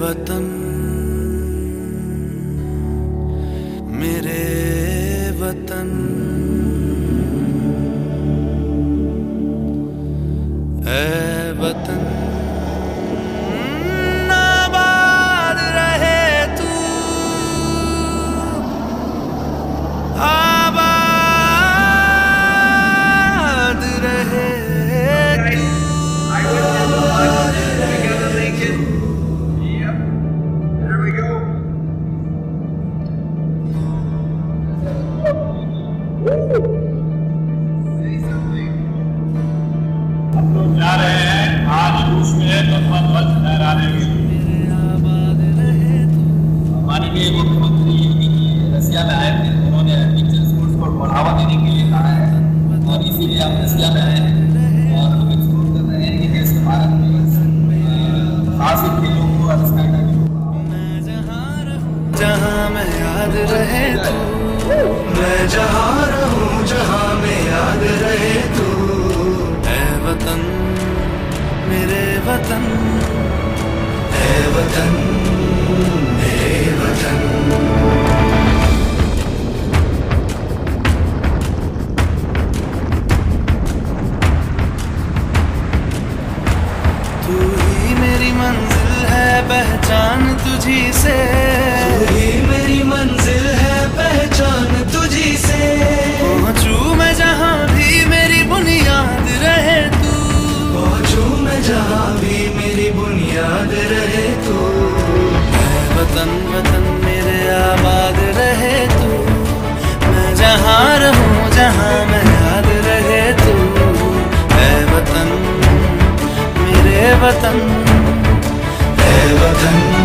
वतन मेरे वतन। ए वतन। जा रहे हैं, आज रूस में रहे माननीय मुख्यमंत्री योगी जी रसिया में आए थे, उन्होंने बढ़ावा देने के लिए कहा है, और इसीलिए हम रसिया में आए और हम कर रहे हैं कि भारत खास खेलों को जहाँ मैं याद रहे तू, मैं जहाँ तू ही मेरी मंजिल है पहचान तुझी से। बुनियाद रहे तू। मैं वतन वतन मेरे आबाद रहे तू। मैं जहाँ रहूँ, जहाँ मैं याद रहे तू। मैं वतन, मेरे वतन। ऐ वतन।